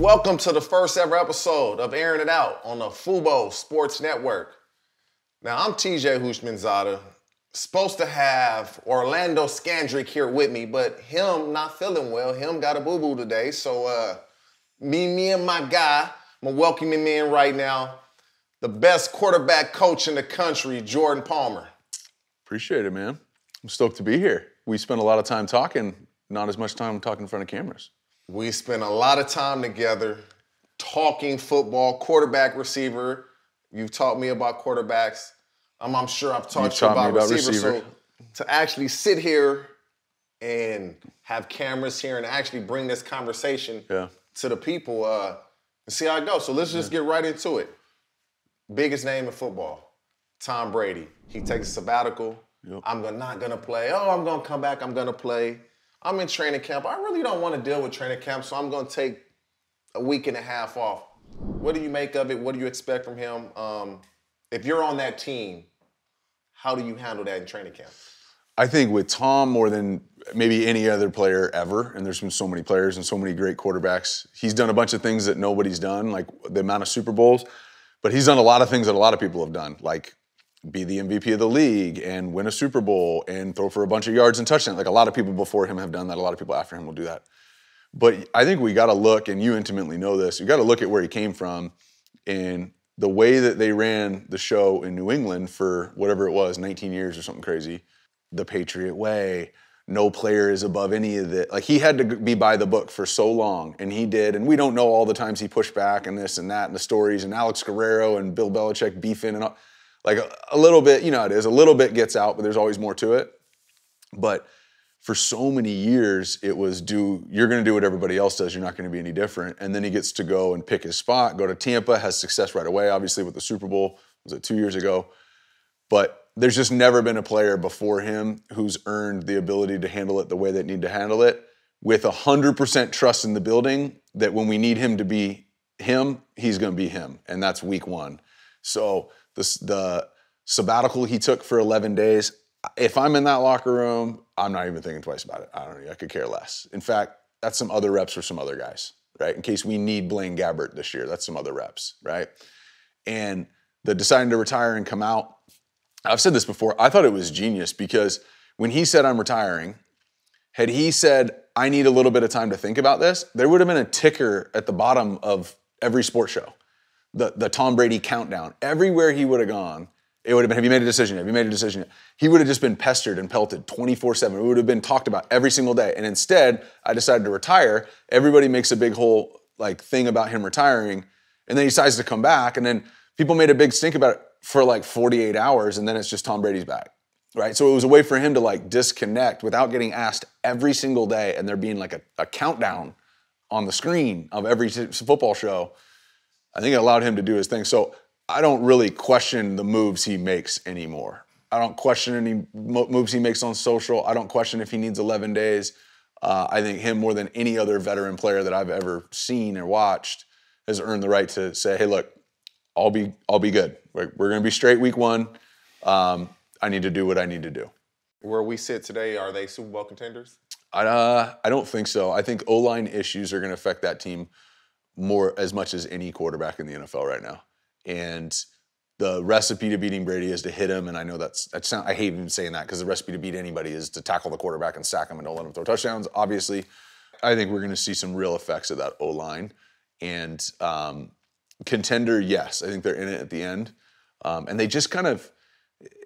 Welcome to the first ever episode of Airing It Out on the Fubo Sports Network. Now, I'm TJ Houshmandzadeh, supposed to have Orlando Scandrick here with me, but him not feeling well. Him got a boo-boo today, so uh, me, me and my guy, I'm welcoming in right now, the best quarterback coach in the country, Jordan Palmer. Appreciate it, man. I'm stoked to be here. We spent a lot of time talking, not as much time talking in front of cameras. We spent a lot of time together talking football, quarterback, receiver. You've taught me about quarterbacks. I'm, I'm sure I've taught you taught about, about receivers. receiver. So to actually sit here and have cameras here and actually bring this conversation Yeah. to the people uh, and see how it goes. So let's just get right into it. Biggest name in football, Tom Brady. He takes a sabbatical. Yep. I'm not gonna play. Oh, I'm gonna come back. I'm gonna play. I'm in training camp. I really don't want to deal with training camp, so I'm gonna take a week and a half off. What do you make of it? What do you expect from him? Um, if you're on that team, how do you handle that in training camp? I think with Tom more than maybe any other player ever, and there's been so many players and so many great quarterbacks. He's done a bunch of things that nobody's done, like the amount of Super Bowls, but he's done a lot of things that a lot of people have done, like be the MVP of the league and win a Super Bowl and throw for a bunch of yards and touchdowns. Like a lot of people before him have done that. A lot of people after him will do that. But I think we got to look, and you intimately know this. You got to look at where he came from, and the way that they ran the show in New England for whatever it was, 19 years or something crazy, the Patriot way. No player is above any of it. Like he had to be by the book for so long, and he did. And we don't know all the times he pushed back and this and that and the stories and Alex Guerrero and Bill Belichick beefing and all. Like a, a little bit, you know, it is a little bit gets out, but there's always more to it. But for so many years, it was do you're going to do what everybody else does. You're not going to be any different. And then he gets to go and pick his spot, go to Tampa, has success right away. Obviously with the Super Bowl, was it two years ago? But there's just never been a player before him who's earned the ability to handle it the way they need to handle it with 100% trust in the building that when we need him to be him, he's going to be him. And that's week one. So this, the sabbatical he took for 11 days, if I'm in that locker room, I'm not even thinking twice about it. I don't know. I could care less. In fact, that's some other reps for some other guys, right? In case we need Blaine Gabbert this year, that's some other reps, right? And the deciding to retire and come out, I've said this before. I thought it was genius because when he said I'm retiring, had he said I need a little bit of time to think about this, there would have been a ticker at the bottom of every sports show, the the Tom Brady countdown. Everywhere he would have gone, it would have been Have you made a decision? Have you made a decision? He would have just been pestered and pelted 24 seven. It would have been talked about every single day. And instead, I decided to retire. Everybody makes a big whole like thing about him retiring, and then he decides to come back, and then people made a big stink about it for like 48 hours, and then it's just Tom Brady's back, right? So it was a way for him to like disconnect without getting asked every single day, and there being like a, a countdown on the screen of every football show. I think it allowed him to do his thing. So I don't really question the moves he makes anymore. I don't question any mo- moves he makes on social. I don't question if he needs 11 days. Uh, I think him more than any other veteran player that I've ever seen or watched has earned the right to say, "Hey, look, I'll be I'll be good. We're, we're going to be straight week one. Um, I need to do what I need to do." Where we sit today, are they Super Bowl contenders? I, uh, I don't think so. I think O line issues are going to affect that team more as much as any quarterback in the NFL right now. And the recipe to beating Brady is to hit him. And I know that's, that's not, I hate even saying that because the recipe to beat anybody is to tackle the quarterback and sack him and don't let him throw touchdowns. Obviously, I think we're going to see some real effects of that O line. And um, contender, yes, I think they're in it at the end. Um, and they just kind of,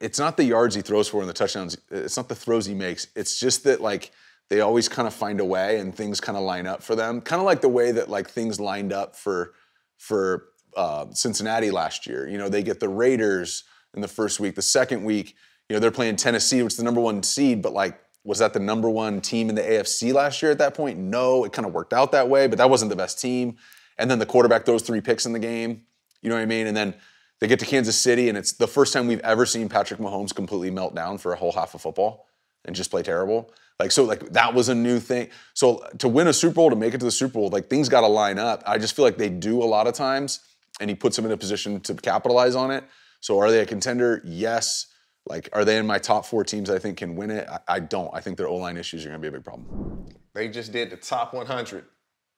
it's not the yards he throws for and the touchdowns. It's not the throws he makes. It's just that like they always kind of find a way and things kind of line up for them. Kind of like the way that like things lined up for for uh, Cincinnati last year. You know, they get the Raiders in the first week. The second week, you know, they're playing Tennessee, which is the number one seed. But like, was that the number one team in the AFC last year at that point? No, it kind of worked out that way, but that wasn't the best team. And then the quarterback throws three picks in the game. You know what I mean? And then they get to Kansas City, and it's the first time we've ever seen Patrick Mahomes completely melt down for a whole half of football and just play terrible. Like so, like that was a new thing. So to win a Super Bowl, to make it to the Super Bowl, like things got to line up. I just feel like they do a lot of times, and he puts them in a position to capitalize on it. So are they a contender? Yes. Like, are they in my top four teams? I think can win it. I, I don't. I think their O line issues are going to be a big problem. They just did the top 100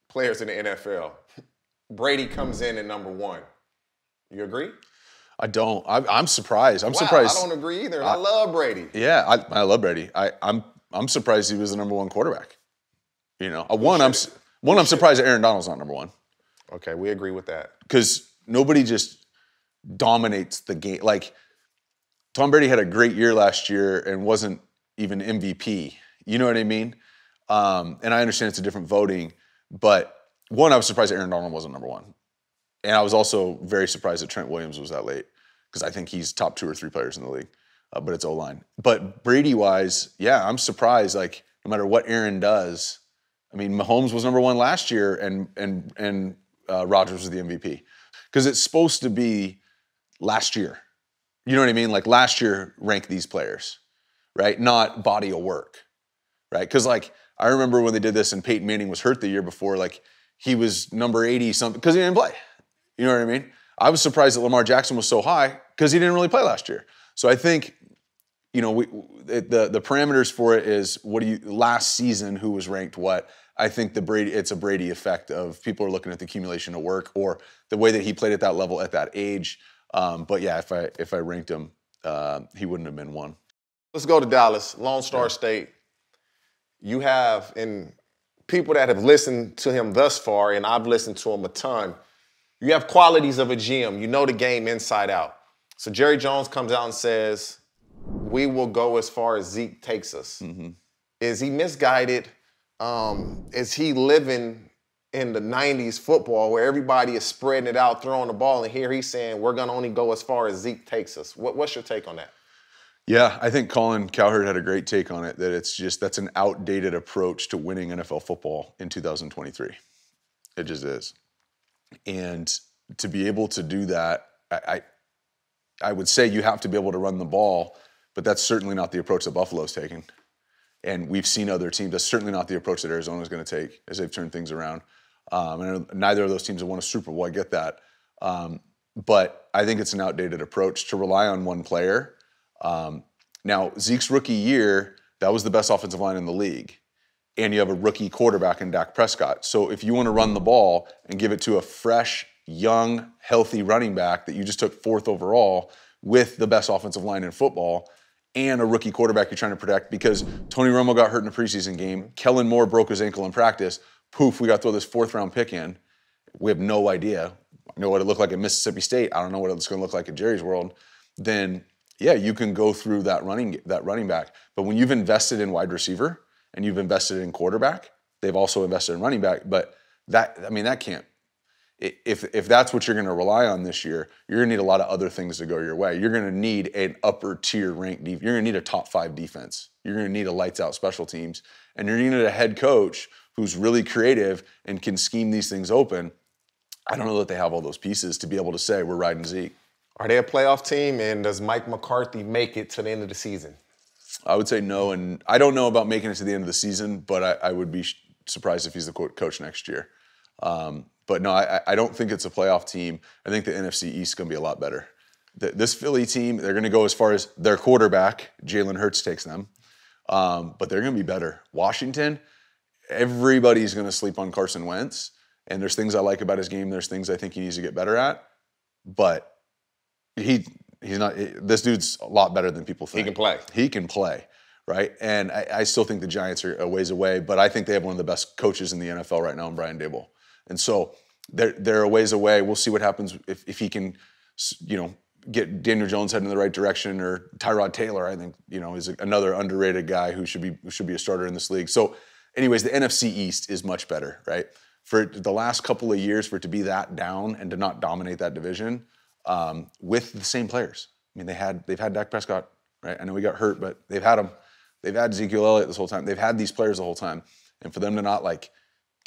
players in the NFL. Brady comes in at number one. You agree? I don't. I, I'm surprised. I'm Wow, surprised. I don't agree either. and I, love Brady. Yeah, I, I love Brady. I, I'm I'm surprised he was the number one quarterback. You know, one I'm one I'm surprised that Aaron Donald's not number one Okay, we agree with that. because nobody just dominates the game. Like Tom Brady had a great year last year and wasn't even MVP. You know what I mean? Um, and I understand it's a different voting, but one, I was surprised that Aaron Donald wasn't number one, and I was also very surprised that Trent Williams was that late because I think he's top two or three players in the league. Uh, but it's O line. But Brady wise, yeah, I'm surprised. Like no matter what Aaron does, I mean, Mahomes was number one last year, and and and uh, Rodgers was the MVP because it's supposed to be last year. You know what I mean? Like last year, rank these players, right? Not body of work, right? Because like I remember when they did this, and Peyton Manning was hurt the year before. Like he was number eighty something because he didn't play. You know what I mean? I was surprised that Lamar Jackson was so high because he didn't really play last year. So I think, you know, we, the the parameters for it is what do you last season who was ranked what. I think the Brady it's a Brady effect of people are looking at the accumulation of work or the way that he played at that level at that age. Um, but yeah, if I if I ranked him, uh, he wouldn't have been one. Let's go to Dallas, Lone Star State. You have, in people that have listened to him thus far, and I've listened to him a ton, you have qualities of a GM. You know the game inside out. So Jerry Jones comes out and says, We will go as far as Zeke takes us. Is he misguided? Um, is he living in the 90s football where everybody is spreading it out, throwing the ball, and here he's saying, We're going to only go as far as Zeke takes us? What, what's your take on that? Yeah, I think Colin Cowherd had a great take on it that it's just that's an outdated approach to winning NFL football in 2023. It just is. And to be able to do that, I, I I would say you have to be able to run the ball, but that's certainly not the approach that Buffalo's taking. And we've seen other teams. That's certainly not the approach that Arizona's going to take as they've turned things around. Um, and neither of those teams have won a Super Bowl. I get that, um, but I think it's an outdated approach to rely on one player. Um, now Zeke's rookie year, that was the best offensive line in the league, and you have a rookie quarterback in Dak Prescott. So if you want to run the ball and give it to a fresh, young, healthy running back that you just took fourth overall with the best offensive line in football and a rookie quarterback you're trying to protect because Tony Romo got hurt in a preseason game, Kellen Moore broke his ankle in practice. Poof, we got to throw this fourth round pick in. We have no idea. I know what it looked like at Mississippi State. I don't know what it's going to look like in Jerry's world. Then yeah, you can go through that running that running back. But when you've invested in wide receiver and you've invested in quarterback, they've also invested in running back. But that I mean that can't if if that's what you're going to rely on this year, you're going to need a lot of other things to go your way. You're going to need an upper tier ranked You're going to need a top five defense. You're going to need a lights out special teams, and you're going to need a head coach who's really creative and can scheme these things open. I don't know that they have all those pieces to be able to say we're riding Zeke. Are they a playoff team? And does Mike McCarthy make it to the end of the season? I would say no, and I don't know about making it to the end of the season, but I, I would be surprised if he's the coach next year. Um, but no, I, I don't think it's a playoff team. I think the NFC East is going to be a lot better. Th- this Philly team, they're going to go as far as their quarterback, Jalen Hurts, takes them, um, but they're going to be better. Washington, everybody's going to sleep on Carson Wentz, and there's things I like about his game. There's things I think he needs to get better at, but he he's not. This dude's a lot better than people think. He can play. He can play, right? And I, I still think the Giants are a ways away, but I think they have one of the best coaches in the NFL right now, in Brian Daboll. And so they're they're a ways away. We'll see what happens if if he can, you know, get Daniel Jones heading in the right direction, or Tyrod Taylor. I think you know is another underrated guy who should be who should be a starter in this league. So, anyways, the NFC East is much better, right? For the last couple of years, for it to be that down and to not dominate that division um, with the same players. I mean, they had they've had Dak Prescott, right? I know he got hurt, but they've had him. They've had Ezekiel Elliott this whole time. They've had these players the whole time, and for them to not like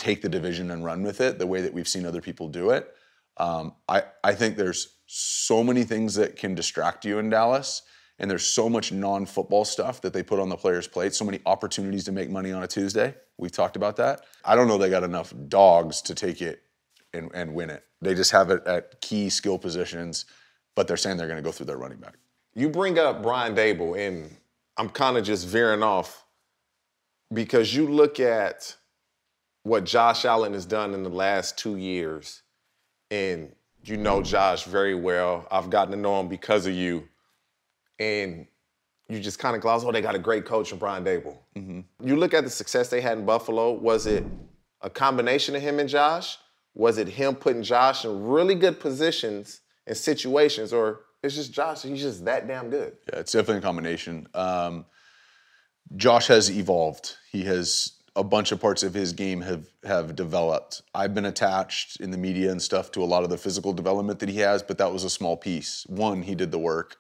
take the division and run with it the way that we've seen other people do it, um, I I think there's so many things that can distract you in Dallas, and there's so much non-football stuff that they put on the players' plate. So many opportunities to make money on a Tuesday. We've talked about that. I don't know they got enough dogs to take it and, and win it. They just have it at key skill positions, but they're saying they're going to go through their running back. You bring up Brian Daboll, and I'm kind of just veering off because you look at what Josh Allen has done in the last two years, and you know Josh very well. I've gotten to know him because of you, and you just kind of gloss, oh, they got a great coach in Brian Daboll. Mm-hmm. You look at the success they had in Buffalo. Was it a combination of him and Josh? Was it him putting Josh in really good positions and situations, or it's just Josh? He's just that damn good. Yeah, it's definitely a combination. Um, Josh has evolved. He has a bunch of parts of his game have have developed. I've been attached in the media and stuff to a lot of the physical development that he has, but that was a small piece. One, he did the work.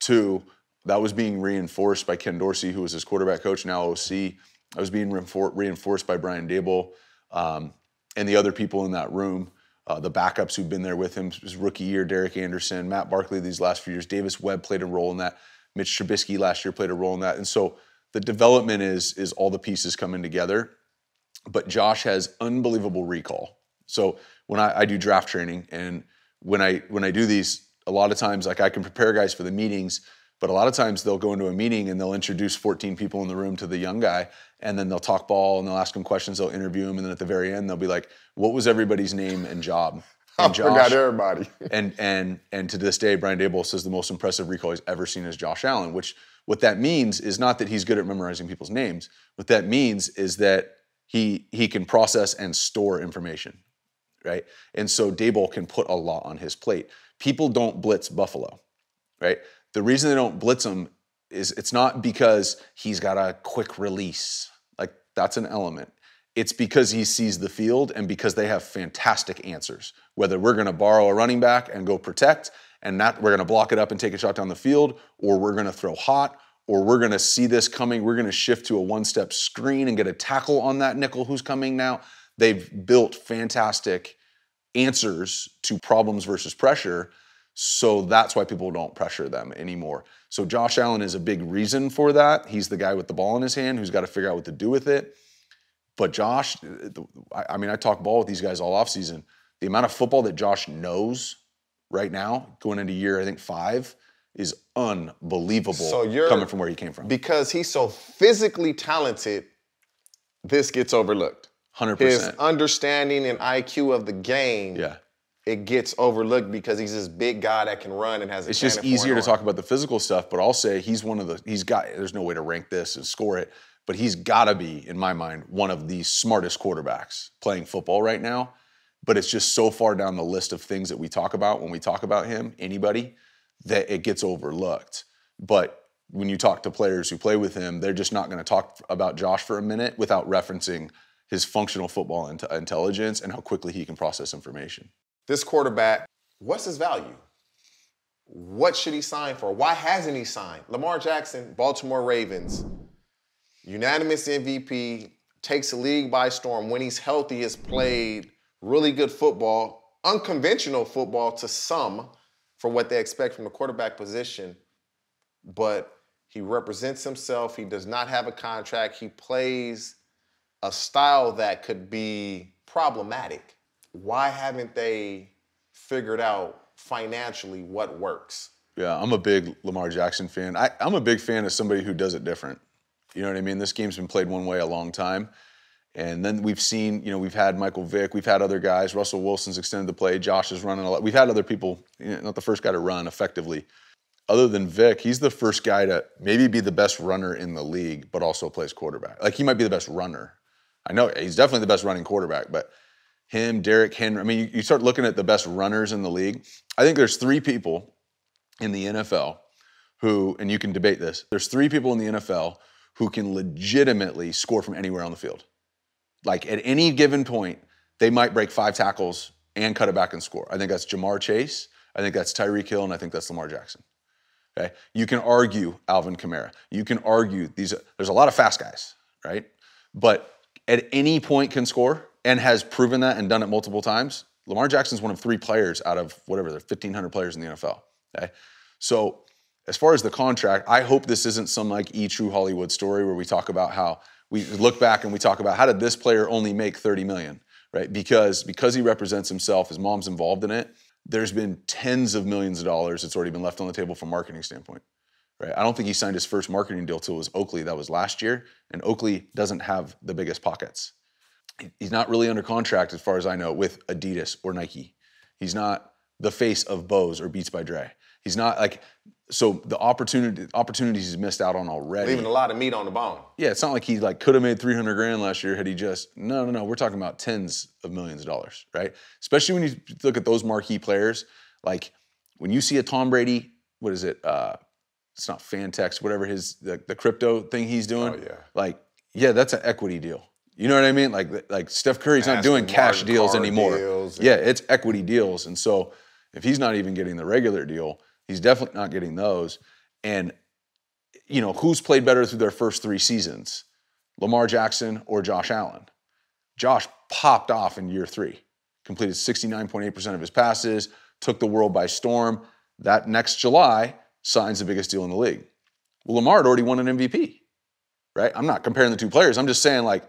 Two, that was being reinforced by Ken Dorsey, who was his quarterback coach, now OC. I was being reinforced by Brian Daboll um, and the other people in that room. Uh, the backups who've been there with him his rookie year, Derek Anderson, Matt Barkley these last few years, Davis Webb played a role in that. Mitch Trubisky last year played a role in that, and so the development is is all the pieces coming together. But Josh has unbelievable recall. So when I, I do draft training and when I when I do these, a lot of times like I can prepare guys for the meetings, but a lot of times they'll go into a meeting and they'll introduce 14 people in the room to the young guy, and then they'll talk ball and they'll ask him questions, they'll interview him, and then at the very end they'll be like, "What was everybody's name and job?" And I Josh, forgot everybody. and and and to this day, Brian Daboll says the most impressive recall he's ever seen is Josh Allen, which what that means is not that he's good at memorizing people's names. What that means is that he he can process and store information, right? And so Daboll can put a lot on his plate. People don't blitz Buffalo, right? The reason they don't blitz him is it's not because he's got a quick release. Like that's an element. It's because he sees the field and because they have fantastic answers. Whether we're going to borrow a running back and go protect and not we're going to block it up and take a shot down the field, or we're going to throw hot, or we're going to see this coming. We're going to shift to a one-step screen and get a tackle on that nickel who's coming now. They've built fantastic answers to problems versus pressure. So that's why people don't pressure them anymore. So Josh Allen is a big reason for that. He's the guy with the ball in his hand who's got to figure out what to do with it. But Josh, I mean, I talk ball with these guys all offseason. The amount of football that Josh knows right now, going into year, I think five, is unbelievable so you're, coming from where he came from. Because he's so physically talented, this gets overlooked. 100%. His understanding and IQ of the game. Yeah. It gets overlooked because he's this big guy that can run and has. it's just easier to talk about the physical stuff, but I'll say he's one of the. He's got. There's no way to rank this and score it, but he's got to be, in my mind, one of the smartest quarterbacks playing football right now but it's just so far down the list of things that we talk about when we talk about him, anybody, that it gets overlooked. But when you talk to players who play with him, they're just not going to talk about Josh for a minute without referencing his functional football intelligence and how quickly he can process information. This quarterback, what's his value? What should he sign for? Why hasn't he signed? Lamar Jackson, Baltimore Ravens, unanimous MVP, takes the league by storm. When he's healthy, has played really good football, unconventional football to some for what they expect from the quarterback position, but he represents himself. He does not have a contract. He plays a style that could be problematic. Why haven't they figured out financially what works? Yeah, I'm a big Lamar Jackson fan. I, am a big fan of somebody who does it different. You know what I mean? This game's been played one way a long time. And then we've seen, you know, we've had Michael Vick, we've had other guys. Russell Wilson's extended the play. Josh is running a lot. We've had other people, you know, not the first guy to run effectively. Other than Vick, he's the first guy to maybe be the best runner in the league, but also plays quarterback. Like he might be the best runner. I know he's definitely the best running quarterback, but him, Derrick Henry. I mean, you, you start looking at the best runners in the league. I think there's three people in the NFL who, and you can debate this. There's three people in the NFL who can legitimately score from anywhere on the field. Like at any given point, they might break five tackles and cut it back and score. I think that's Ja'Marr Chase. I think that's Tyreek Hill, and I think that's Lamar Jackson. Okay, you can argue Alvin Kamara. You can argue these. There's a lot of fast guys, right? But at any point can score and has proven that and done it multiple times. Lamar Jackson's one of three players out of whatever there are 1,500 players in the NFL. Okay, so as far as the contract, I hope this isn't some like e true Hollywood story where we talk about how we look back and we talk about how did this player only make 30 million, right? Because because he represents himself, his mom's involved in it. There's been tens of millions of dollars that's already been left on the table from marketing standpoint. Right? I don't think he signed his first marketing deal till it was Oakley. That was last year, and Oakley doesn't have the biggest pockets. He's not really under contract, as far as I know, with Adidas or Nike. He's not the face of Bose or Beats by Dre. He's not like so the opportunity opportunities he's missed out on already. Leaving a lot of meat on the bone. Yeah, it's not like he like could have made 300 grand last year had he just no no no. We're talking about tens of millions of dollars, right? Especially when you look at those marquee players. Like when you see a Tom Brady, what is it? Uh, it's not Fantex, whatever his the, the crypto thing he's doing. Oh, yeah. Like yeah, that's an equity deal. You know what I mean? Like like Steph Curry's not doing cash deals anymore. deals yeah, it's equity deals, and so if he's not even getting the regular deal, he's definitely not getting those. And you know who's played better through their first three seasons, Lamar Jackson or Josh Allen? Josh popped off in year three, completed 69.8% of his passes, took the world by storm. That next July signs the biggest deal in the league. Well, Lamar had already won an MVP, right? I'm not comparing the two players. I'm just saying like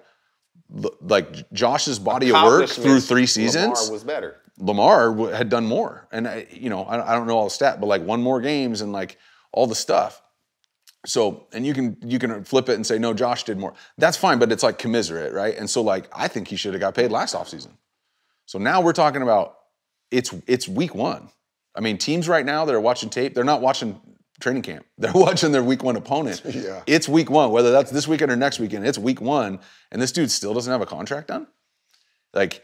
like Josh's body of work through three seasons. Lamar was better. Lamar w- had done more, and I, you know I, I don't know all the stat, but like one more games and like all the stuff. So and you can you can flip it and say no, Josh did more. That's fine, but it's like commiserate, right? And so like I think he should have got paid last offseason. So now we're talking about it's it's week one. I mean, teams right now that are watching tape, they're not watching training camp. They're watching their week one opponent. Yeah. It's week one, whether that's this weekend or next weekend. It's week one, and this dude still doesn't have a contract done. Like,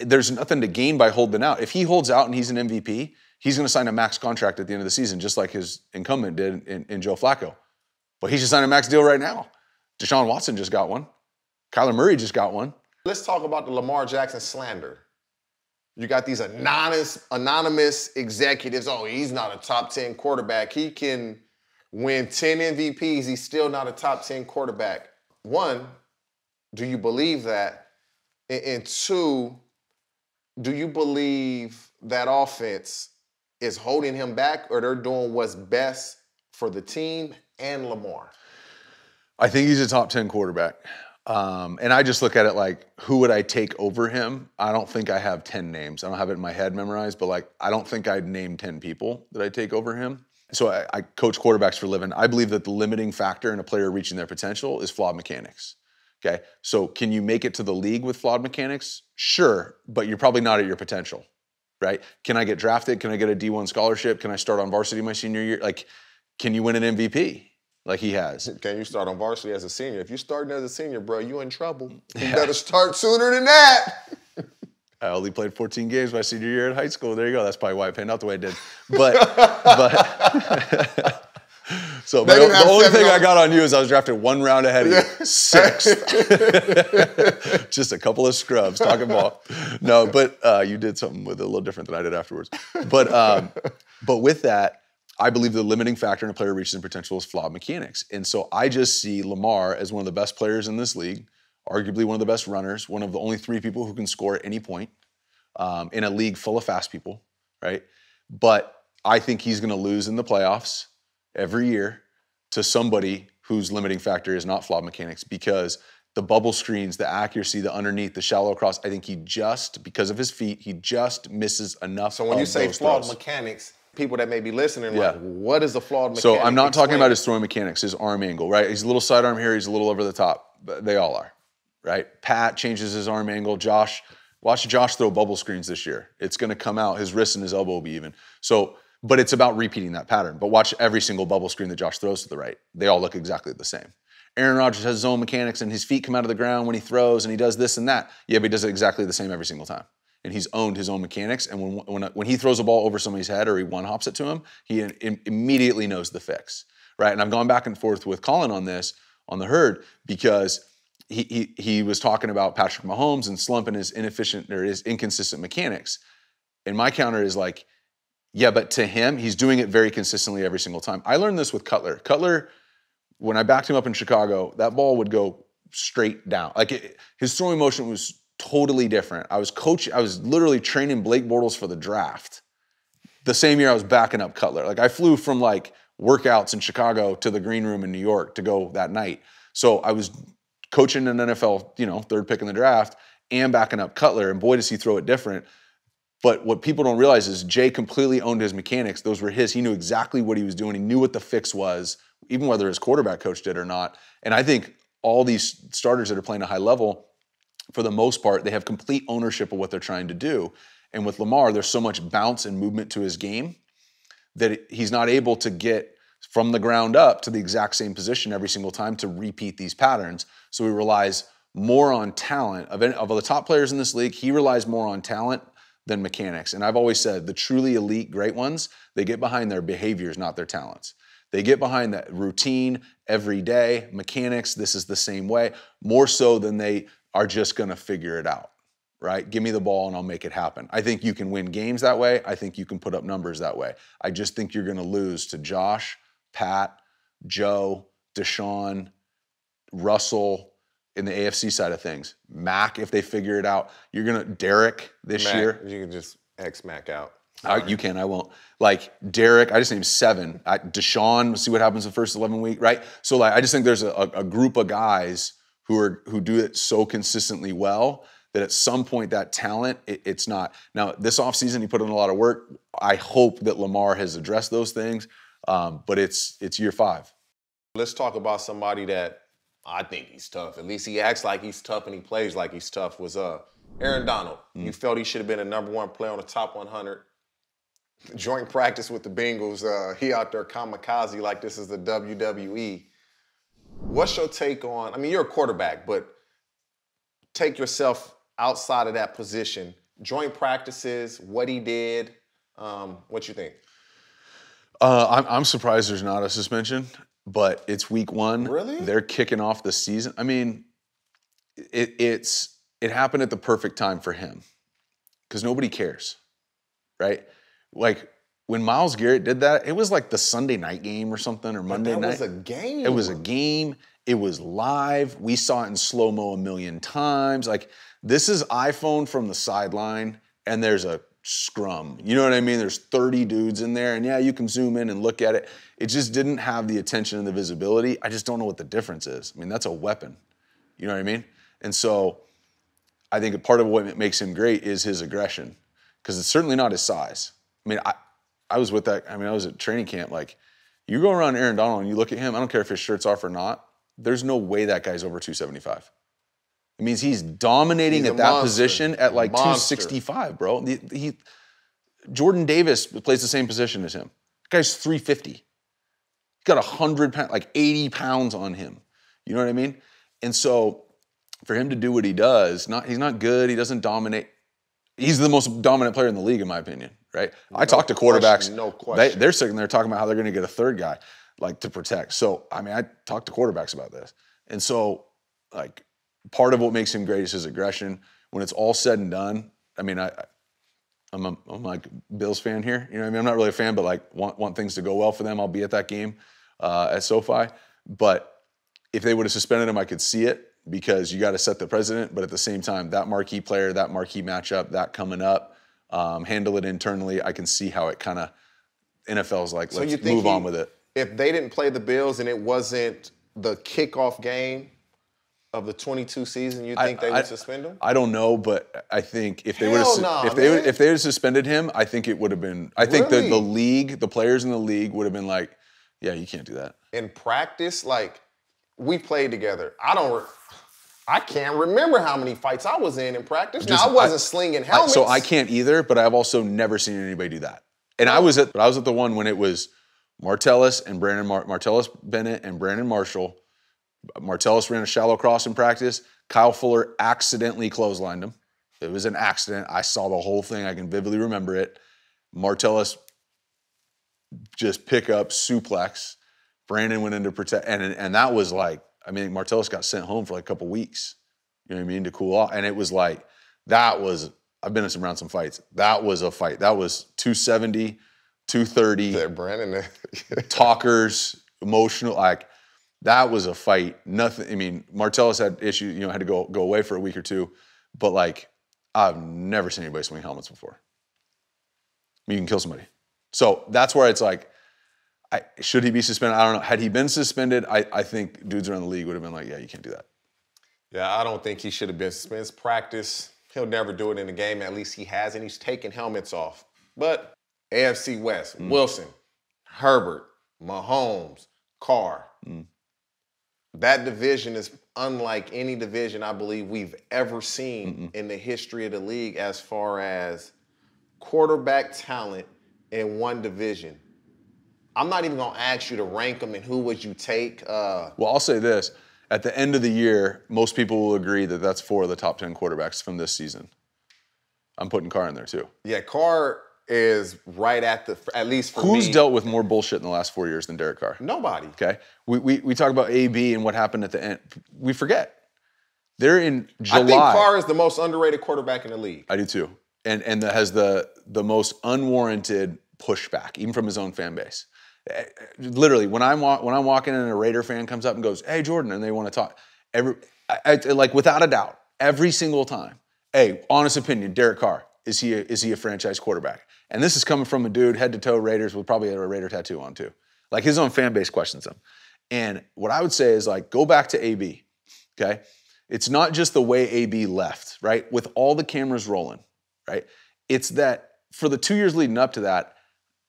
there's nothing to gain by holding out. If he holds out and he's an MVP, he's going to sign a max contract at the end of the season, just like his incumbent did in, in Joe Flacco. But he should sign a max deal right now. Deshaun Watson just got one. Kyler Murray just got one. Let's talk about the Lamar Jackson slander. You got these anonymous anonymous executives. Oh, he's not a top 10 quarterback. He can win 10 MVPs. He's still not a top 10 quarterback. One, do you believe that? And, and two, do you believe that offense is holding him back or they're doing what's best for the team and Lamar? I think he's a top 10 quarterback. Um, and I just look at it like, who would I take over him? I don't think I have 10 names. I don't have it in my head memorized, but like, I don't think I'd name 10 people that I'd take over him. So I, I coach quarterbacks for a living. I believe that the limiting factor in a player reaching their potential is flawed mechanics. Okay. So can you make it to the league with flawed mechanics? Sure, but you're probably not at your potential, right? Can I get drafted? Can I get a D1 scholarship? Can I start on varsity my senior year? Like, can you win an MVP like he has? Can you start on varsity as a senior? If you're starting as a senior, bro, you in trouble. You better start sooner than that. I only played 14 games my senior year in high school. There you go. That's probably why I panned out the way I did. But, but so They the only thing I got on you is I was drafted one round ahead of you, sixth. Just a couple of scrubs talking ball. No, but uh, you did something with it a little different than I did afterwards. But um, but with that, I believe the limiting factor in a player reaching potential is flawed mechanics. And so I just see Lamar as one of the best players in this league, arguably one of the best runners, one of the only three people who can score at any point um, in a league full of fast people, right? But I think he's going to lose in the playoffs every year to somebody whose limiting factor is not flawed mechanics because the bubble screens, the accuracy, the underneath, the shallow cross, I think he just, because of his feet, he just misses enough. So when you say flawed throws. mechanics, people that may be listening, Yeah. like, what is a flawed mechanic? So I'm not talking about his throwing mechanics, his arm angle, right? He's a little sidearm here, he's a little over the top. They all are, right? Pat changes his arm angle. Josh, watch Josh throw bubble screens this year. It's going to come out. His wrist and his elbow will be even. So, but it's about repeating that pattern. But watch every single bubble screen that Josh throws to the right. They all look exactly the same. Aaron Rodgers has his own mechanics, and his feet come out of the ground when he throws, and he does this and that. Yeah, but he does it exactly the same every single time. And he's owned his own mechanics. And when when, when he throws a ball over somebody's head or he one hops it to him, he im- immediately knows the fix, right? And I've gone back and forth with Colin on this on the herd because he, he he was talking about Patrick Mahomes and slumping his inefficient or his inconsistent mechanics. And my counter is like, yeah, but to him, he's doing it very consistently every single time. I learned this with Cutler. Cutler, when I backed him up in Chicago, that ball would go straight down. Like it, his throwing motion was totally different. I was coach. I was literally training Blake Bortles for the draft. The same year I was backing up Cutler. Like I flew from like workouts in Chicago to the green room in New York to go that night. So I was coaching an NFL, you know, third pick in the draft and backing up Cutler. And boy, does he throw it different. But what people don't realize is Jay completely owned his mechanics. Those were his. He knew exactly what he was doing. He knew what the fix was, even whether his quarterback coach did or not. And I think all these starters that are playing a high level, for the most part, they have complete ownership of what they're trying to do. And with Lamar, there's so much bounce and movement to his game that he's not able to get from the ground up to the exact same position every single time to repeat these patterns. So he relies more on talent. Of, of the top players in this league, he relies more on talent than mechanics. And I've always said the truly elite, great ones, they get behind their behaviors, not their talents. They get behind that routine every day, mechanics, this is the same way, more so than they are just gonna figure it out, right? Give me the ball and I'll make it happen. I think you can win games that way. I think you can put up numbers that way. I just think you're gonna lose to Josh, Pat, Joe, Deshaun, Russell in the AFC side of things. Mac, if they figure it out, you're gonna Derek this Mac, year. You can just X Mac out. I, you can, I won't. Like Derek, I just named seven. I, Deshaun, see what happens the first 11 week, right? So like, I just think there's a, a group of guys who are who do it so consistently well that at some point that talent, it, it's not. Now this offseason, he put in a lot of work. I hope that Lamar has addressed those things, um, but it's it's year five. Let's talk about somebody that I think he's tough. At least he acts like he's tough and he plays like he's tough. Was uh Aaron Donald. You felt he should have been a number one player on the top 100 joint practice with the Bengals. Uh, he out there kamikaze like this is the WWE. What's your take on? I mean, you're a quarterback, but take yourself outside of that position. Joint practices, what he did. Um, what you think? Uh, I'm, I'm surprised there's not a suspension, but it's week one. Really? They're kicking off the season. I mean, it, it's it happened at the perfect time for him because nobody cares, right? Like when Myles Garrett did that, it was like the Sunday night game or something or Monday that night. was a game. It was a game. It was live. We saw it in slow mo a million times. Like this is iPhone from the sideline, and there's a scrum. You know what I mean? There's 30 dudes in there, and yeah, you can zoom in and look at it. It just didn't have the attention and the visibility. I just don't know what the difference is. I mean, that's a weapon. You know what I mean? And so I think a part of what makes him great is his aggression, because it's certainly not his size. I mean, I, I was with that. I mean, I was at training camp. Like, you go around Aaron Donald and you look at him. I don't care if his shirt's off or not. There's no way that guy's over 275. It means he's dominating He's at that monster. position at like Monster. 265, bro. He, he- Jordan Davis plays the same position as him. guy's 350. He's got 100 pounds, like 80 pounds on him. You know what I mean? And so for him to do what he does, not he's not good. He doesn't dominate. He's the most dominant player in the league, in my opinion. Right? I talk to quarterbacks. question, no They, question. they're sitting there talking about how they're going to get a third guy, like to protect. So I mean, I talk to quarterbacks about this, and so like part of what makes him great is his aggression. When it's all said and done, I mean, I. I'm a, I'm like Bills fan here. You know what I mean? I'm not really a fan, but like want, want things to go well for them. I'll be at that game uh, at SoFi. But if they would have suspended him, I could see it because you got to set the president. But at the same time, that marquee player, that marquee matchup, that coming up, um, handle it internally. I can see how it kind of NFL's like, So let's move he- on with it. If they didn't play the Bills and it wasn't the kickoff game of the 22 season, you think they would I- suspend him? I don't know, but I think if they would have nah, if they would if they had suspended him, I think it would have been. I think that the Really? league, the players in the league, would have been like, yeah, you can't do that. in practice, like we played together. I don't. I can't remember how many fights I was in in practice. Just- now I wasn't I- slinging I- helmets. so I can't either, but I've also never seen anybody do that. And I oh. was at, but I was at the one when it was Martellus and Brandon Mar- Martellus Bennett and Brandon Marshall. Martellus ran a shallow cross in practice. Kyle Fuller accidentally clotheslined him. It was an accident. I saw the whole thing. I can vividly remember it. Martellus just pick up suplex. Brandon went into protect, and and that was like, I mean, Martellus got sent home for like a couple weeks. You know what I mean to cool off, and it was like that was. I've been in some around some fights. That was a fight. That was 270, 230 Yeah, Brandon. talkers, emotional. Like that was a fight. Nothing. I mean, Martellus had issues. You know, had to go go away for a week or two. But like, I've never seen anybody swing helmets before. I mean, you can kill somebody. So that's where it's like, I, should he be suspended? I don't know. Had he been suspended, I, I think dudes around the league would have been like, yeah, you can't do that. yeah, I don't think he should have been suspended. Practice. He'll never do it in the game. At least he has, and he's taking helmets off. But AFC West: Mm. Wilson, Herbert, Mahomes, Carr. Mm. That division is unlike any division I believe we've ever seen in the history of the league as far as quarterback talent in one division. I'm not even gonna ask you to rank them and who would you take. Uh, Well, I'll say this: at the end of the year, most people will agree that that's four of the top ten quarterbacks from this season. I'm putting Carr in there too. yeah, Carr is right at the at least for Who's me. dealt with more bullshit in the last four years than Derek Carr? Nobody. Okay, we, we we talk about AB and what happened at the end. We forget they're in July. I think Carr is the most underrated quarterback in the league. I do too, and and that has the the most unwarranted pushback, even from his own fan base. Eh, Literally, when I'm when I'm walking in and a Raider fan comes up and goes, "Hey, Jordan," and they want to talk, every I, I, like without a doubt, every single time. Hey, honest opinion, Derek Carr is he a, is he a franchise quarterback? And this is coming from a dude head to toe Raiders with probably a Raider tattoo on too. Like his own fan base questions him. And what I would say is like go back to AB. Okay, it's not just the way AB left, right? With all the cameras rolling, right? It's that for the two years leading up to that,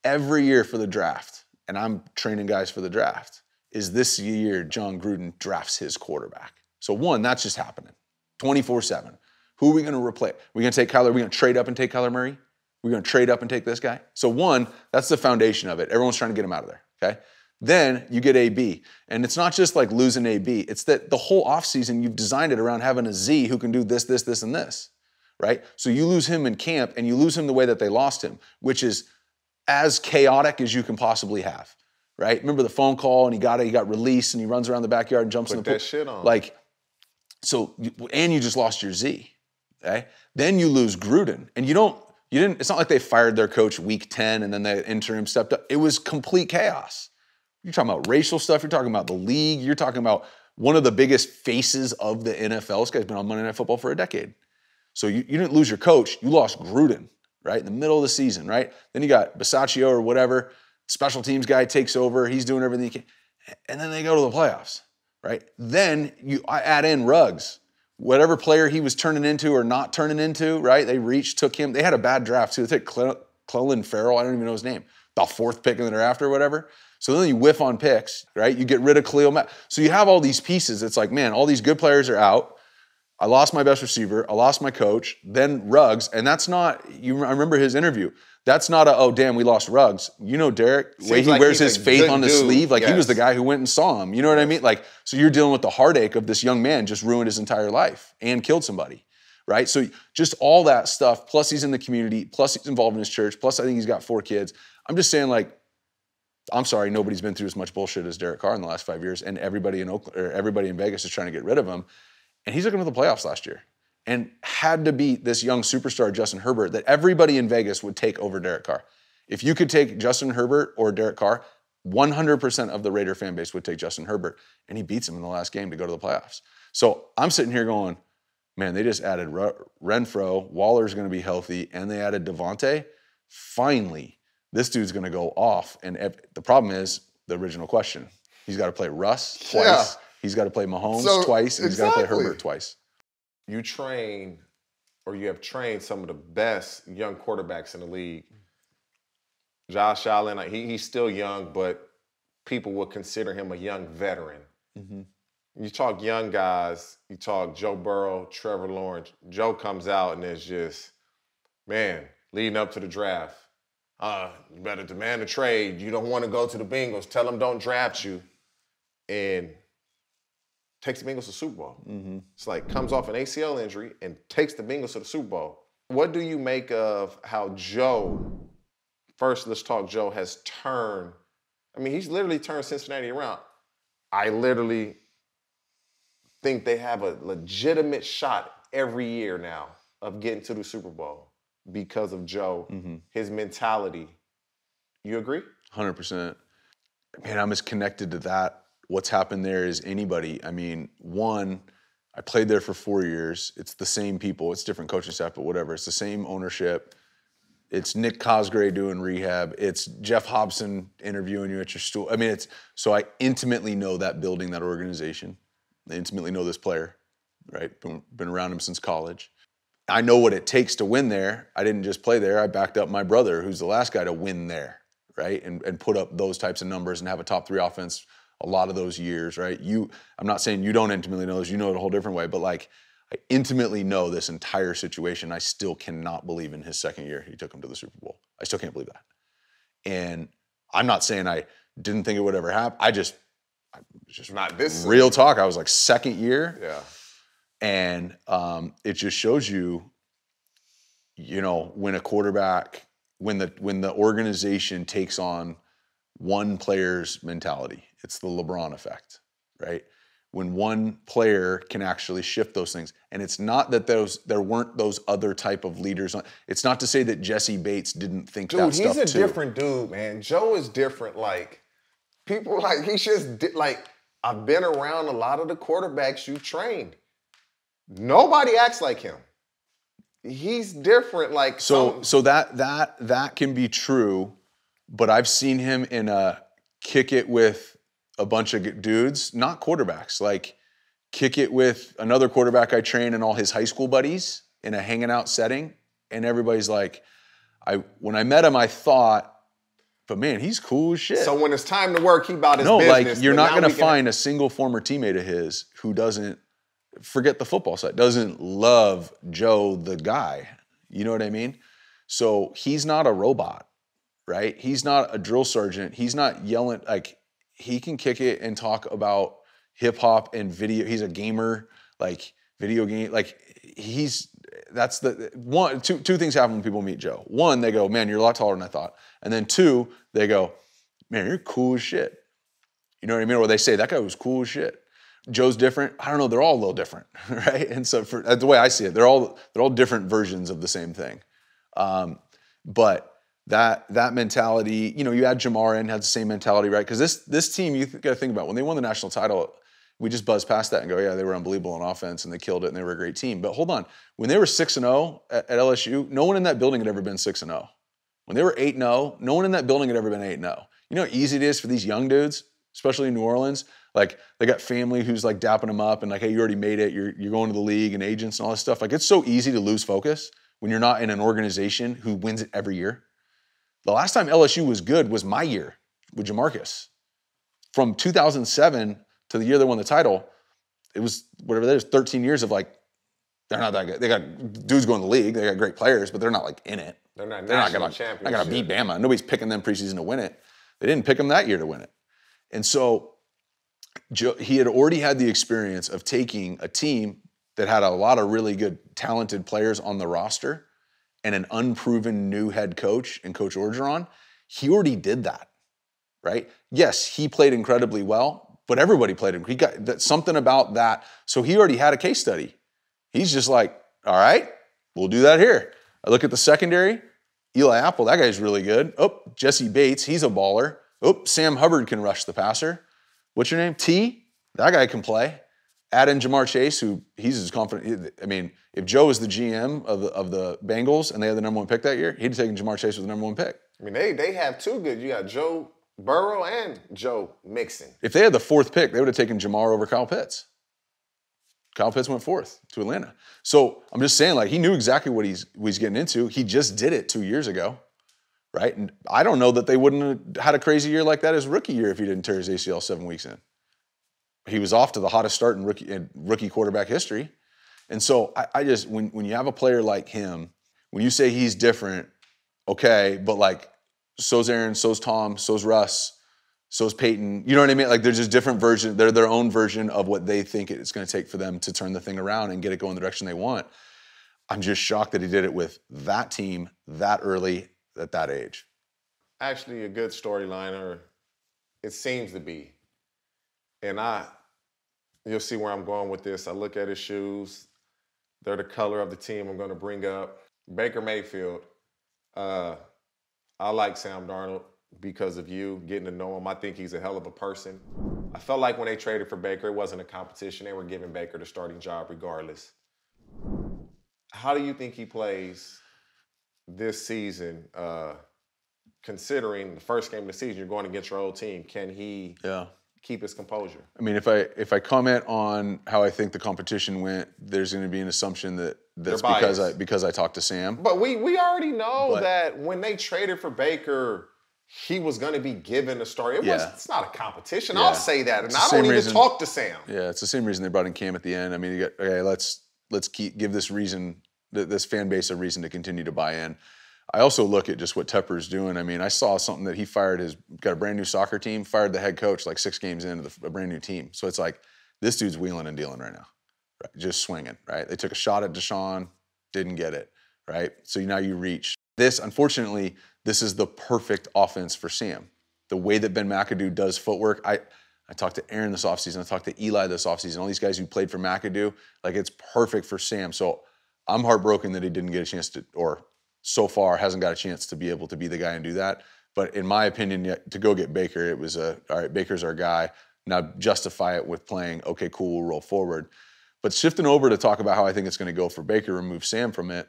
every year for the draft, and I'm training guys for the draft, is this year Jon Gruden drafts his quarterback. So one, that's just happening, 24/7. Who are we going to replace? Are we going to take Kyler? Are we going to trade up and take Kyler Murray? We're going to trade up and take this guy. So one, that's the foundation of it. Everyone's trying to get him out of there. Okay. Then you get AB. And it's not just like losing AB, it's that the whole offseason you've designed it around having a Z who can do this, this, this, and this. Right? So you lose him in camp and you lose him the way that they lost him, which is as chaotic as you can possibly have. Right? Remember the phone call and he got it, he got released and he runs around the backyard and jumps in Put the pool. that shit on. Like, so and you just lost your Z. Okay. Then you lose Gruden. And you don't, you didn't, it's not like they fired their coach week 10 and then the interim stepped up. It was complete chaos. You're talking about racial stuff, you're talking about the league, you're talking about one of the biggest faces of the NFL. This guy's been on Monday Night Football for a decade. So you, you didn't lose your coach, you lost Gruden, right? In the middle of the season, right? Then you got Bisaccia or whatever, special teams guy takes over, he's doing everything he can. And then they go to the playoffs, right? Then you I add in Ruggs. Whatever player he was turning into or not turning into, right? They reached, took him. They had a bad draft too. They took Cle- Clelin Ferrell, I don't even know his name, about fourth pick in the draft or whatever. So then you whiff on picks, right? You get rid of Khalil Mack. So you have all these pieces. It's like, man, all these good players are out. I lost my best receiver. I lost my coach. Then Ruggs, and that's not. You, I remember his interview. That's not a. Oh damn, we lost Ruggs. You know Derek, the way he like wears his faith on his dude, sleeve. Like he was the guy who went and saw him. You know what I mean? Like so, you're dealing with the heartache of this young man just ruined his entire life and killed somebody, right? So just all that stuff. Plus he's in the community. Plus he's involved in his church. Plus I think he's got four kids. I'm just saying like I'm sorry, nobody's been through as much bullshit as Derek Carr in the last five years, and everybody in Oakland or everybody in Vegas is trying to get rid of him. And he's looking at the playoffs last year and had to beat this young superstar Justin Herbert that everybody in Vegas would take over Derek Carr. If you could take Justin Herbert or Derek Carr, 100% of the Raider fan base would take Justin Herbert, and he beats him in the last game to go to the playoffs. So I'm sitting here going, man, they just added Renfrow, Waller's going to be healthy, and they added Davante. Finally, this dude's going to go off. And ev- the problem is the original question. He's got to play Russ twice. Yeah. He's got to play Mahomes So, twice. And he's got to play. Herbert twice. You train or you have trained some of the best young quarterbacks in the league. Josh Allen, he, he's still young, but people would consider him a young veteran. You talk young guys, you talk Joe Burrow, Trevor Lawrence. Joe comes out and it's just, man, leading up to the draft. Uh, you better demand a trade. You don't want to go to the Bengals. Tell them don't draft you. And takes the Bengals to the Super Bowl. It's like comes off an ACL injury and takes the Bengals to the Super Bowl. What do you make of how Joe, first let's talk Joe, has turned, I mean, he's literally turned Cincinnati around. I literally think they have a legitimate shot every year now of getting to the Super Bowl because of Joe, mm-hmm. his mentality. You agree? Hundred percent. Man, I'm as connected to that. What's happened there is anybody. I mean, one, I played there for four years. It's the same people. It's different coaching staff, but whatever. It's the same ownership. It's Nick Cosgray doing rehab. It's Jeff Hobson interviewing you at your stool. I mean, it's so I intimately know that building, that organization. I intimately know this player, right? Been, been around him since college. I know what it takes to win there. I didn't just play there. I backed up my brother, who's the last guy to win there, right? And, and put up those types of numbers and have a top three offense a lot of those years, right? You, I'm not saying you don't intimately know this, you know it a whole different way, but like I intimately know this entire situation. I still cannot believe in his second year he took him to the Super Bowl. I still can't believe that. And I'm not saying I didn't think it would ever happen. I just, I just Not this real talk. I was like second year, Yeah. and um, it just shows you, you know, when a quarterback, when the when the organization takes on one player's mentality, it's the LeBron effect, right? When one player can actually shift those things, and it's not that those there weren't those other type of leaders. On, it's not to say that Jessie Bates didn't think Dude, that he's a different dude, man. Joe is different. Like people, like he's just di- like I've been around a lot of the quarterbacks you trained. Nobody acts like him. He's different. Like So some- so that that that can be true, but I've seen him in a kick it with a bunch of dudes, not quarterbacks, like kick it with another quarterback I train and all his high school buddies in a hanging out setting, and everybody's like, I when I met him, I thought, but man, he's cool as shit. so when it's time to work, he about his no, business. like you're not gonna can- find a single former teammate of his who doesn't forget the football side, doesn't love Joe the guy. You know what I mean? So he's not a robot, right? He's not a drill sergeant. He's not yelling like he can kick it and talk about hip hop and video. He's a gamer, like video game, like he's that's the one two two things happen when people meet Joe. One, they go, Man, you're a lot taller than I thought. And then two, they go, Man, you're cool as shit. You know what I mean? Or they say that guy was cool as shit. Joe's different. I don't know. They're all a little different, right? And so, for the way I see it, they're all they're all different versions of the same thing. Um, but that that mentality, you know, you add Ja'Marr in, had the same mentality, right? Because this this team, you got to think about when they won the national title, we just buzz past that and go, yeah, they were unbelievable on offense and they killed it and they were a great team. But hold on, when they were six and zero at, at LSU, no one in that building had ever been six and zero. When they were 8 and 0, no one in that building had ever been 8 and 0. You know how easy it is for these young dudes, especially in New Orleans? Like, they got family who's like dapping them up and like, hey, you already made it. You're, you're going to the league and agents and all this stuff. Like, it's so easy to lose focus when you're not in an organization who wins it every year. The last time LSU was good was my year with JaMarcus. From 2007 to the year they won the title, it was whatever that is, 13 years of like, they're not that good. They got dudes going to the league. They got great players, but they're not like in it. They're not They're not gonna, champions. not gonna beat Bama. Nobody's picking them preseason to win it. They didn't pick them that year to win it. And so Joe, he had already had the experience of taking a team that had a lot of really good, talented players on the roster and an unproven new head coach and Coach Orgeron. He already did that, right? Yes, he played incredibly well, but everybody played him. He got that, something about that. So he already had a case study. He's just like, all right, we'll do that here. I look at the secondary. Eli Apple, that guy's really good. Oh, Jessie Bates, he's a baller. Oh, Sam Hubbard can rush the passer. What's your name? T. That guy can play. Add in Ja'Marr Chase, who he's as confident. I mean, if Joe is the GM of the, of the Bengals and they had the number one pick that year, he'd have taken Ja'Marr Chase with the number one pick. I mean, they they have two good. You got Joe Burrow and Joe Mixon. If they had the fourth pick, they would have taken Ja'Marr over Kyle Pitts. Kyle Pitts went fourth to Atlanta. So I'm just saying, like, he knew exactly what he's what he's getting into. He just did it two years ago, right? And I don't know that they wouldn't have had a crazy year like that as rookie year if he didn't tear his ACL seven weeks in. He was off to the hottest start in rookie in rookie quarterback history. And so I, I just when when you have a player like him, when you say he's different, okay, but like so's Aaron, so's Tom, so's Russ, so's Peyton. You know what I mean? Like they're just different versions. They're their own version of what they think it's going to take for them to turn the thing around and get it going the direction they want. I'm just shocked that he did it with that team that early at that age. Actually, a good storyline, or it seems to be. And I, you'll see where I'm going with this. I look at his shoes; they're the color of the team I'm going to bring up. Baker Mayfield. Uh, I like Sam Darnold because of you getting to know him. I think he's a hell of a person. I felt like when they traded for Baker, it wasn't a competition. They were giving Baker the starting job regardless. How do you think he plays this season? Uh, considering the first game of the season, you're going against your old team. Can he Yeah. Keep his composure? I mean, if I if I comment on how I think the competition went, there's going to be an assumption that that's because I because I talked to Sam. But we we already know But- that when they traded for Baker, he was going to be given the start. It was, Yeah. it's not a competition. Yeah. I'll say that, and I don't even reason- talk to Sam. Yeah, it's the same reason they brought in Cam at the end. I mean, you got, okay, let's let's keep give this reason this fan base a reason to continue to buy in. I also look at just what Tepper's doing. I mean, I saw something that he fired his got a brand new soccer team, fired the head coach like six games into the, a brand new team. So it's like this dude's wheeling and dealing right now, right? Just swinging, right? They took a shot at Deshaun, didn't get it, right? So now you reach this. Unfortunately, this is the perfect offense for Sam. The way that Ben McAdoo does footwork, I I talked to Aaron this offseason. I talked to Eli this offseason. All these guys who played for McAdoo, like it's perfect for Sam. So I'm heartbroken that he didn't get a chance to, or so far hasn't got a chance to be able to be the guy and do that. But in my opinion, to go get Baker, it was a all right. Baker's our guy. Now justify it with playing. Okay, cool. We'll roll forward. But shifting over to talk about how I think it's going to go for Baker, remove Sam from it.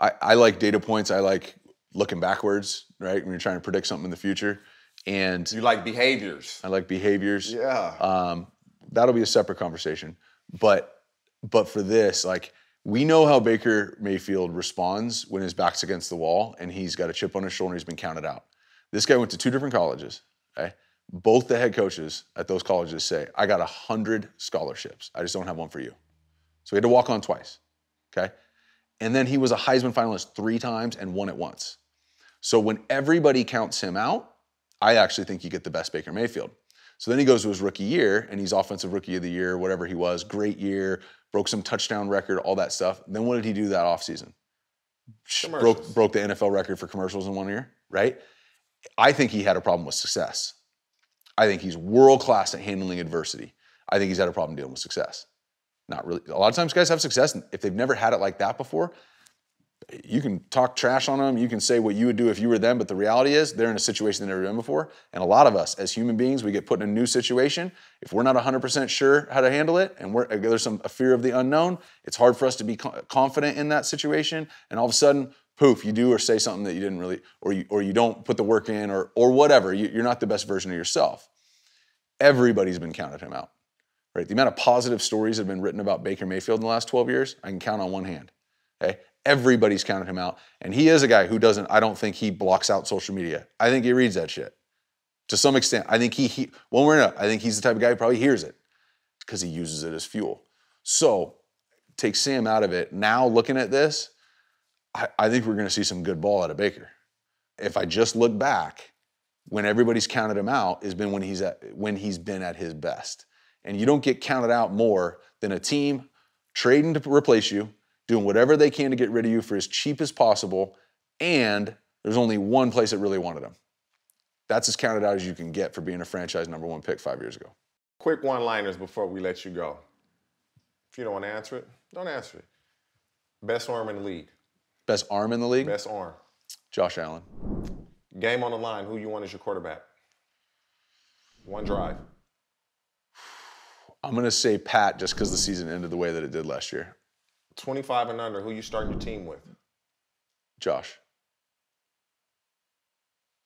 I, I like data points. I like looking backwards, right? When you're trying to predict something in the future, and You like behaviors. I like behaviors. Yeah. Um, that'll be a separate conversation. But but for this, like we know how Baker Mayfield responds when his back's against the wall and he's got a chip on his shoulder and he's been counted out. This guy went to two different colleges. Okay. Both the head coaches at those colleges say, I got a hundred scholarships. I just don't have one for you. So he had to walk on twice. Okay. And then he was a Heisman finalist three times and won it once. So when everybody counts him out, I actually think you get the best Baker Mayfield. So then he goes to his rookie year and he's offensive rookie of the year, whatever he was, great year, broke some touchdown record, all that stuff. Then what did he do that offseason? Broke, broke the NFL record for commercials in one year, right? I think he had a problem with success. I think he's world class at handling adversity. I think he's had a problem dealing with success. Not really. A lot of times guys have success. and If they've never had it like that before, you can talk trash on them. You can say what you would do if you were them, but the reality is they're in a situation they've never been before. And a lot of us, as human beings, we get put in a new situation. If we're not 100% sure how to handle it, and we're, there's some a fear of the unknown, it's hard for us to be confident in that situation. And all of a sudden, poof, you do or say something that you didn't really, or you or you don't put the work in, or or whatever. You, you're not the best version of yourself. Everybody's been counted him out. Right? The amount of positive stories that have been written about Baker Mayfield in the last 12 years, I can count on one hand. Okay? Everybody's counted him out. And he is a guy who doesn't, I don't think he blocks out social media. I think he reads that shit. To some extent. I think he, he way or another, I think he's the type of guy who probably hears it because he uses it as fuel. So take Sam out of it. Now looking at this, I, I think we're gonna see some good ball out of Baker. If I just look back, when everybody's counted him out has been when he's at when he's been at his best. And you don't get counted out more than a team trading to replace you, doing whatever they can to get rid of you for as cheap as possible, and there's only one place that really wanted him. That's as counted out as you can get for being a franchise number one pick five years ago. Quick one liners before we let you go. If you don't want to answer it, don't answer it. Best arm in the league. Best arm in the league, Best arm. Josh Allen. Game on the line. Who you want as your quarterback? One drive. I'm gonna say Pat just because the season ended the way that it did last year. 25 and under. Who you starting your team with? Josh.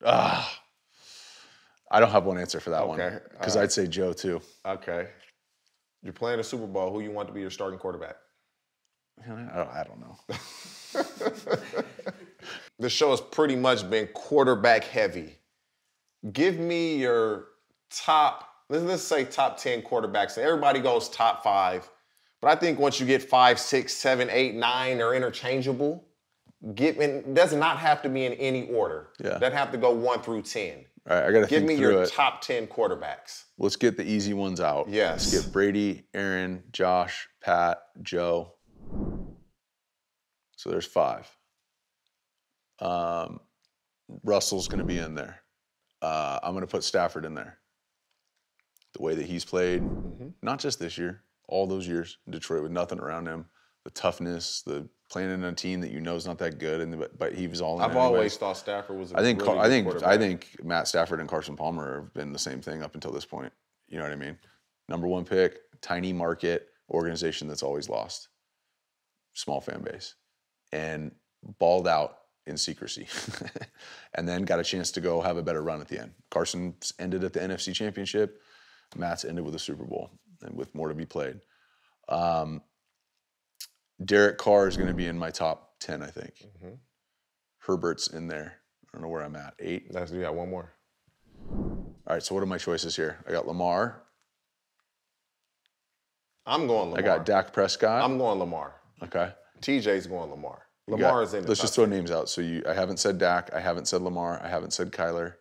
Ah. I don't have one answer for that one. Okay, Because all right. I'd say Joe too. Okay. You're playing a Super Bowl. Who you want to be your starting quarterback? I don't, I don't know. The show has pretty much been quarterback heavy. Give me your top, let's, let's say top 10 quarterbacks. Everybody goes top five. But I think once you get five, six, seven, eight, nine, they're interchangeable. Give, and it does not have to be in any order. Yeah. That have to go one through 10. All right, I got to Give me your it. top 10 quarterbacks. Let's get the easy ones out. Yes. Let's get Brady, Aaron, Josh, Pat, Joe. So there's five. Um, Russell's going to be in there. Uh, I'm going to put Stafford in there. The way that he's played, Mm-hmm. not just this year, all those years in Detroit with nothing around him, the toughness, the playing in a team that you know is not that good, and but, but he was all in. I've anyways. always thought Stafford was a I think really I good think I think Matt Stafford and Carson Palmer have been the same thing up until this point. You know what I mean? Number one pick, tiny market organization that's always lost, small fan base, and balled out in secrecy, and then got a chance to go have a better run at the end. Carson's ended at the NFC Championship. Matt's ended with a Super Bowl and with more to be played. Um, Derek Carr is going to be in my top ten, I think. Mm-hmm. Herbert's in there. I don't know where I'm at. Eight. That's you got one more. All right. So what are my choices here? I got Lamar. I'm going Lamar. I got Dak Prescott. I'm going Lamar. okay. TJ's going Lamar. You Lamar got- is in Let's just throw names out. So you, I haven't said Dak. I haven't said Lamar. I haven't said Kyler.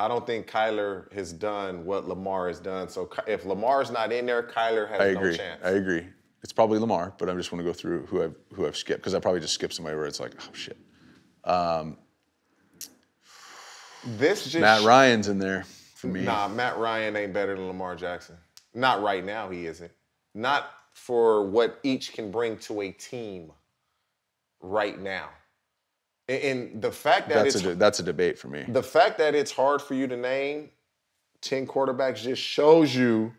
I don't think Kyler has done what Lamar has done. So if Lamar's not in there, Kyler has I no agree. chance. I agree. It's probably Lamar, but I just want to go through who I've who I've skipped because I probably just skipped somebody where it's like, oh shit. Um, this just Matt Ryan's in there for me. Nah, Matt Ryan ain't better than Lamar Jackson. Not right now, he isn't. Not for what each can bring to a team right now. And, the fact that that's it's a that's a debate for me. the fact that it's hard for you to name 10 quarterbacks just shows you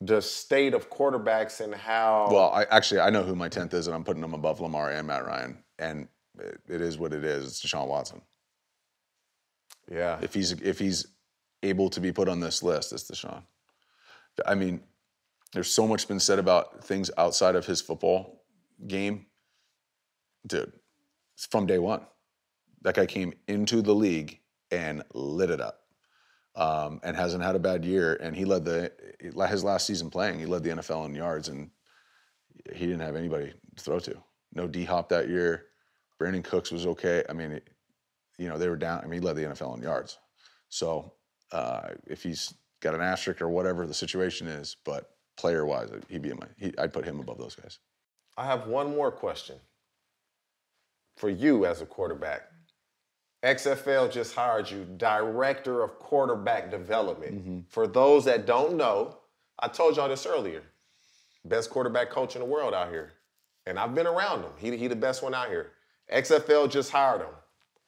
the state of quarterbacks and how Well, I actually I know who my tenth is, and I'm putting him above Lamar and Matt Ryan, and it, it is what it is. It's Deshaun Watson. yeah. If he's if he's able to be put on this list, it's Deshaun. I mean, there's so much been said about things outside of his football game, dude. From day one, that guy came into the league and lit it up, um, and hasn't had a bad year. And he led the his last season playing. He led the NFL in yards, and he didn't have anybody to throw to. No D Hop that year. Brandin Cooks was okay. I mean, it, you know, they were down. I mean, he led the NFL in yards. So uh, if he's got an asterisk or whatever the situation is, but player wise, he'd be in my. He, I'd put him above those guys. I have one more question for you as a quarterback. XFL just hired you director of quarterback development. Mm-hmm. For those that don't know, I told y'all this earlier. Best quarterback coach in the world out here. And I've been around him. He, he the best one out here. XFL just hired him.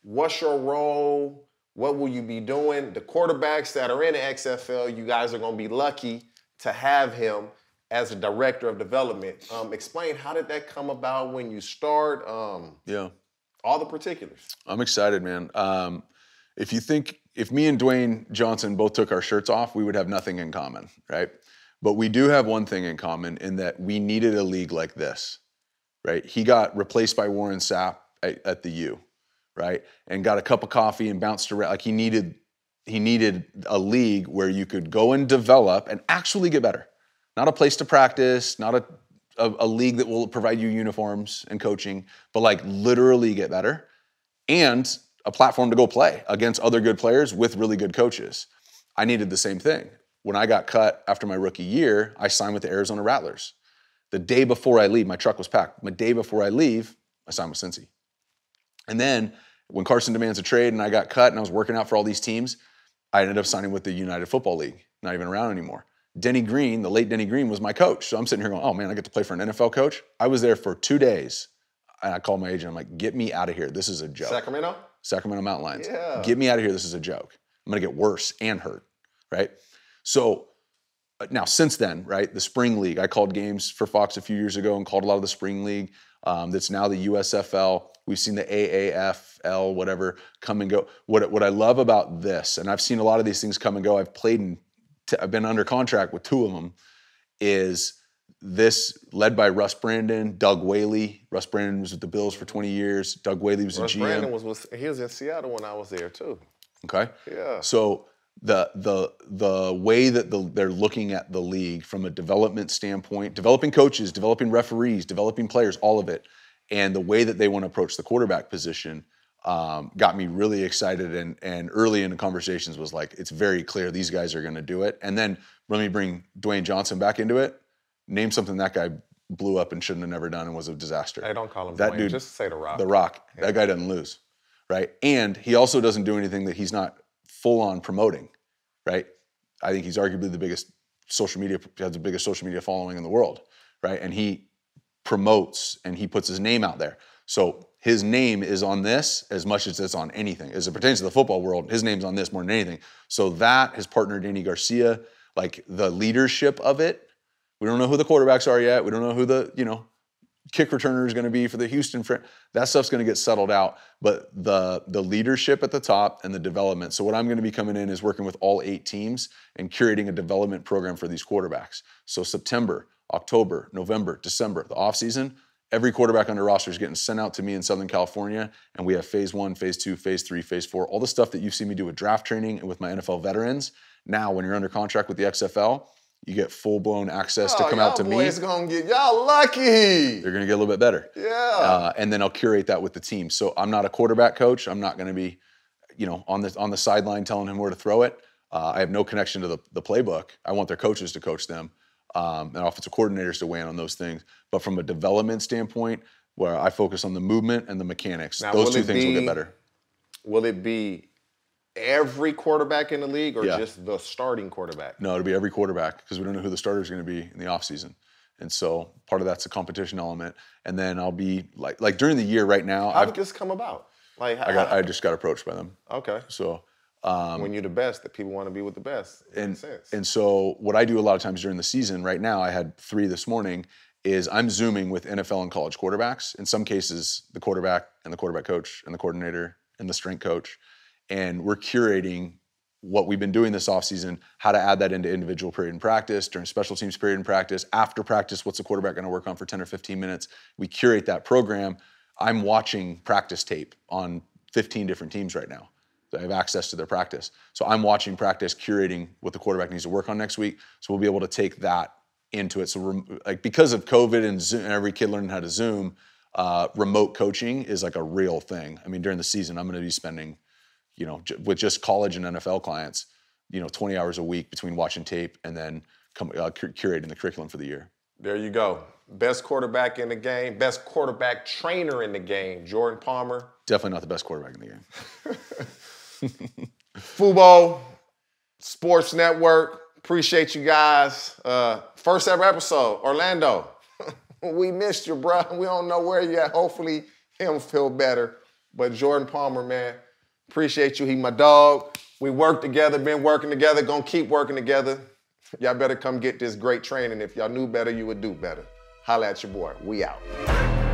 What's your role? What will you be doing? The quarterbacks that are in the XFL, you guys are going to be lucky to have him as a director of development. Um, explain how did that come about when you start? Um, Yeah. all the particulars. I'm excited, man. Um, if you think if me and Dwayne Johnson both took our shirts off, we would have nothing in common, right? But we do have one thing in common in that we needed a league like this, right? He got replaced by Warren Sapp at, at the U, right? And got a cup of coffee and bounced around. Like he needed, he needed a league where you could go and develop and actually get better. Not a place to practice, not a a, a league that will provide you uniforms and coaching, but like literally get better and a platform to go play against other good players with really good coaches. I needed the same thing. When I got cut after my rookie year, I signed with the Arizona Rattlers. The day before I leave, my truck was packed. My day before I leave, I signed with Cincy. And then when Carson demands a trade and I got cut and I was working out for all these teams, I ended up signing with the United Football League, not even around anymore. Denny Green, the late Denny Green, was my coach. So I'm sitting here going, oh man, I get to play for an NFL coach. I was there for two days. And I called my agent. I'm like, get me out of here. This is a joke. Sacramento? Sacramento Mountain Lions. Yeah. Get me out of here. This is a joke. I'm going to get worse and hurt. Right. So uh, now, since then, right, the spring league, I called games for Fox a few years ago and called a lot of the spring league. Um, that's now the USFL. We've seen the AAFL, whatever, come and go. What, what I love about this, and I've seen a lot of these things come and go. I've played in, I've been under contract with two of them, is this led by Russ Brandon, Doug Whaley. Russ Brandon was with the Bills for 20 years. Doug Whaley was Russ the GM. Brandon was, was he was in Seattle when I was there too. Okay. Yeah. So the the the way that the, they're looking at the league from a development standpoint, developing coaches, developing referees, developing players, all of it, and the way that they want to approach the quarterback position um, got me really excited. And and early in the conversations was like, it's very clear these guys are going to do it. And then let me bring Dwayne Johnson back into it. Name something that guy blew up and shouldn't have never done and was a disaster. I don't call him That Dwayne. dude- Just say the Rock. The Rock. That guy doesn't lose, right? And he also doesn't do anything that he's not full on promoting, right? I think he's arguably the biggest social media has the biggest social media following in the world, right? And he promotes and he puts his name out there. So his name is on this as much as it's on anything. As it pertains to the football world, his name's on this more than anything. So that his partner Dany Garcia, like the leadership of it. We don't know who the quarterbacks are yet. We don't know who the, you know, kick returner is going to be for the Houston. Fr- that stuff's going to get settled out. But the the leadership at the top and the development. So what I'm going to be coming in is working with all eight teams and curating a development program for these quarterbacks. So September, October, November, December, the off season, Every quarterback under roster is getting sent out to me in Southern California, and we have phase one, phase two, phase three, phase four, all the stuff that you've seen me do with draft training and with my NFL veterans. Now, when you're under contract with the XFL, you get full blown access to Oh, come out to me. boys gonna get y'all lucky. They're going to get a little bit better. Yeah. Uh, and then I'll curate that with the team. So I'm not a quarterback coach. I'm not going to be, you know, on the on the sideline telling him where to throw it. Uh, I have no connection to the, the playbook. I want their coaches to coach them, um, and offensive coordinators to weigh in on those things. But from a development standpoint, where I focus on the movement and the mechanics, Now, those two things will get better. Will it be every quarterback in the league or Yeah. just the starting quarterback? No, it'll be every quarterback because we don't know who the starter is going to be in the offseason. And so part of that's a competition element. And then I'll be like like during the year right now, How I've, did this come about? Like, I got I just got approached by them. okay. So Um, when you're the best, that people want to be with the best. And and so what I do a lot of times during the season, right now I had three this morning, is I'm zooming with NFL and college quarterbacks. In some cases, the quarterback and the quarterback coach and the coordinator and the strength coach, and we're curating what we've been doing this offseason, how to add that into individual period in practice, during special teams period in practice, after practice, what's the quarterback going to work on for 10 or 15 minutes? We curate that program. I'm watching practice tape on 15 different teams right now. I have access to their practice. So I'm watching practice, curating what the quarterback needs to work on next week. So we'll be able to take that into it. So rem- like because of COVID and, Zoom, and every kid learning how to Zoom, uh, remote coaching is like a real thing. I mean, during the season, I'm going to be spending, you know, j- with just college and NFL clients, you know, 20 hours a week between watching tape and then come, uh, cur- curating the curriculum for the year. there you go. Best quarterback in the game, best quarterback trainer in the game, Jordan Palmer. Definitely not the best quarterback in the game. Fubo Sports Network. Appreciate you guys. Uh, first ever episode, Orlando. we missed you, bro. We don't know where you at. Hopefully, him feel better. But Jordan Palmer, man, appreciate you. He my dog. We work together, been working together, gonna keep working together. Y'all better come get this great training. If y'all knew better, you would do better. Holla at your boy. We out.